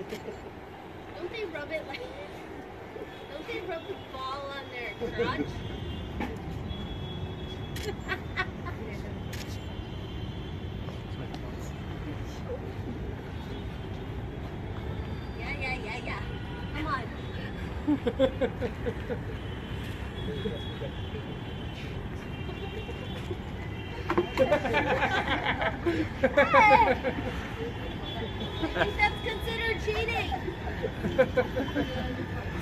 Don't they rub it like? This? Don't they rub the ball on their crotch? yeah, yeah, yeah, yeah. Come on. hey! I think that's considered ハハハハ。